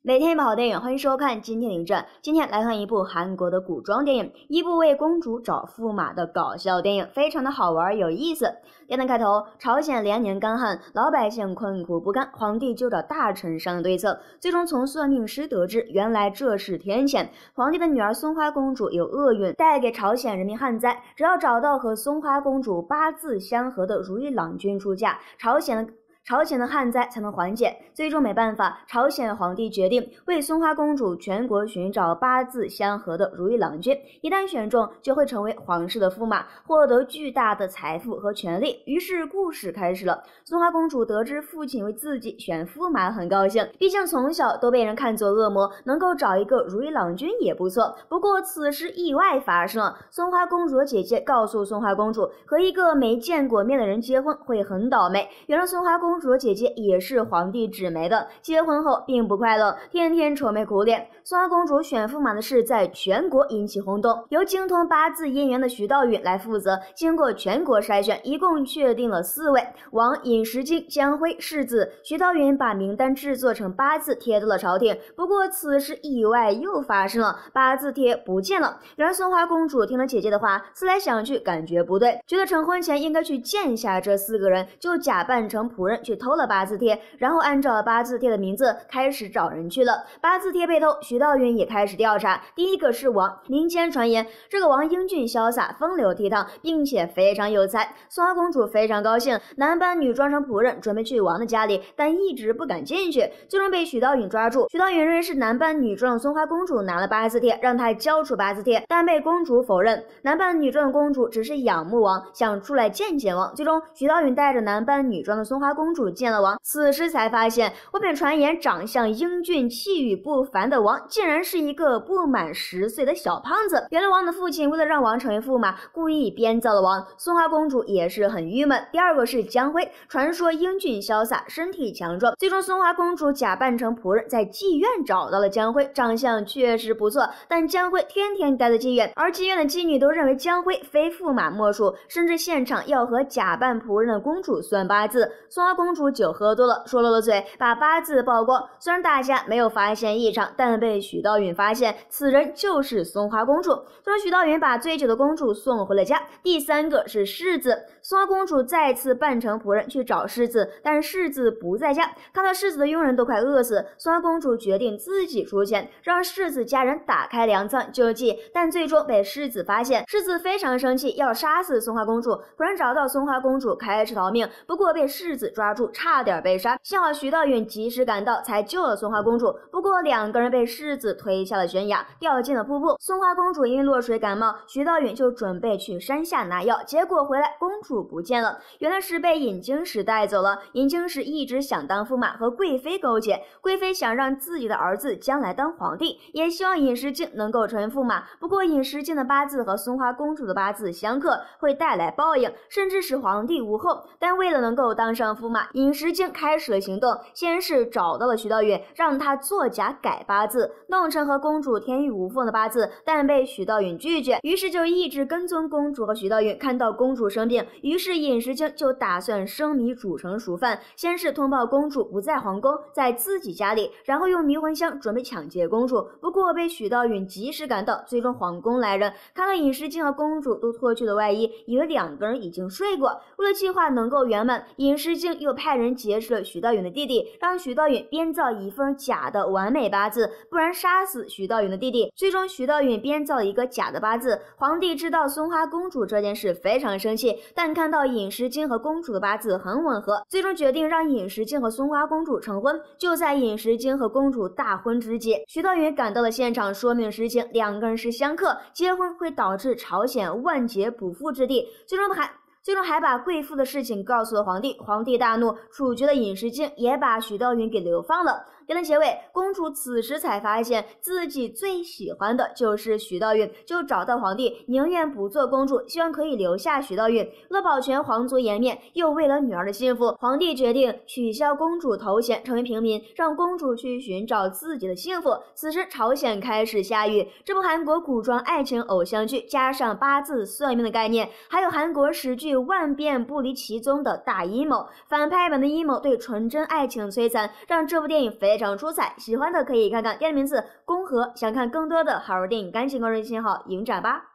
每天一部好电影，欢迎收看今天的影战。今天来看一部韩国的古装电影，一部为公主找驸马的搞笑电影，非常的好玩有意思。电影开头，朝鲜连年干旱，老百姓困苦不堪，皇帝就找大臣商量对策。最终从算命师得知，原来这是天谴，皇帝的女儿松花公主有厄运，带给朝鲜人民旱灾。只要找到和松花公主八字相合的如意郎君出嫁，朝鲜的。朝鲜的旱灾才能缓解，最终没办法，朝鲜皇帝决定为松花公主全国寻找八字相合的如意郎君，一旦选中，就会成为皇室的驸马，获得巨大的财富和权力。于是故事开始了。松花公主得知父亲为自己选驸马，很高兴，毕竟从小都被人看作恶魔，能够找一个如意郎君也不错。不过此时意外发生了，松花公主的姐姐告诉松花公主，和一个没见过面的人结婚会很倒霉。原来松花公。公主姐姐也是皇帝指媒的，结婚后并不快乐，天天愁眉苦脸。松花公主选驸马的事在全国引起轰动，由精通八字姻缘的徐道允来负责。经过全国筛选，一共确定了四位：王尹时京、姜辉、世子。徐道允把名单制作成八字贴到了朝廷。不过此时意外又发生了，八字贴不见了。然而松花公主听了姐姐的话，思来想去，感觉不对，觉得成婚前应该去见一下这四个人，就假扮成仆人。去偷了八字贴，然后按照八字贴的名字开始找人去了。八字贴被偷，徐道允也开始调查。第一个是王，民间传言这个王英俊潇洒、风流倜傥，并且非常有才。松花公主非常高兴，男扮女装成仆人，准备去王的家里，但一直不敢进去，最终被徐道允抓住。徐道允认为是男扮女装的松花公主拿了八字贴，让他交出八字贴，但被公主否认。男扮女装的公主只是仰慕王，想出来见见王。最终，徐道允带着男扮女装的松花公主。主见了王，此时才发现，外面传言长相英俊、气宇不凡的王，竟然是一个不满十岁的小胖子。原来王的父亲为了让王成为驸马，故意编造了王。松花公主也是很郁闷。第二个是江辉，传说英俊潇洒，身体强壮。最终松花公主假扮成仆人，在妓院找到了江辉，长相确实不错。但江辉天天待在妓院，而妓院的妓女都认为江辉非驸马莫属，甚至现场要和假扮仆人的公主算八字。松花公。主酒喝多了，说漏了嘴，把八字曝光。虽然大家没有发现异常，但被许道允发现，此人就是松花公主。最终，许道允把醉酒的公主送回了家。第三个是世子，松花公主再次扮成仆人去找世子，但世子不在家。看到世子的佣人都快饿死，松花公主决定自己出钱，让世子家人打开粮仓救济。但最终被世子发现，世子非常生气，要杀死松花公主。仆人找到松花公主，开始逃命，不过被世子抓住。差点被杀，幸好徐道允及时赶到，才救了松花公主。不过两个人被世子推下了悬崖，掉进了瀑布。松花公主因落水感冒，徐道允就准备去山下拿药，结果回来公主不见了，原来是被尹京石带走了。尹京石一直想当驸马，和贵妃勾结，贵妃想让自己的儿子将来当皇帝，也希望尹时敬能够成为驸马。不过尹时敬的八字和松花公主的八字相克，会带来报应，甚至使皇帝无后。但为了能够当上驸马，尹时敬开始了行动，先是找到了徐道允，让他作假改八字，弄成和公主天衣无缝的八字，但被徐道允拒绝，于是就一直跟踪公主和徐道允。看到公主生病，于是尹时敬就打算生米煮成熟饭，先是通报公主不在皇宫，在自己家里，然后用迷魂香准备抢劫公主。不过被徐道允及时赶到，最终皇宫来人看到尹时敬和公主都脱去了外衣，以为两个人已经睡过。为了计划能够圆满，尹时敬又就派人劫持了徐道允的弟弟，让徐道允编造一份假的完美八字，不然杀死徐道允的弟弟。最终，徐道允编造一个假的八字。皇帝知道松花公主这件事非常生气，但看到尹时京和公主的八字很吻合，最终决定让尹时京和松花公主成婚。就在尹时京和公主大婚之际，徐道允赶到了现场，说明实情，两个人是相克，结婚会导致朝鲜万劫不复之地。最终还。最终还把贵妇的事情告诉了皇帝，皇帝大怒，处决了尹时敬，也把许道允给流放了。电影结尾，公主此时才发现自己最喜欢的就是徐道允，就找到皇帝，宁愿不做公主，希望可以留下徐道允。为了保全皇族颜面，又为了女儿的幸福，皇帝决定取消公主头衔，成为平民，让公主去寻找自己的幸福。此时，朝鲜开始下雨。这部韩国古装爱情偶像剧，加上八字算命的概念，还有韩国时剧。万变不离其宗的大阴谋，反派版的阴谋对纯真爱情的摧残，让这部电影非。常出彩，喜欢的可以看看。电影名字《宫和》，想看更多的好电影，赶紧关注微信号“影展”吧。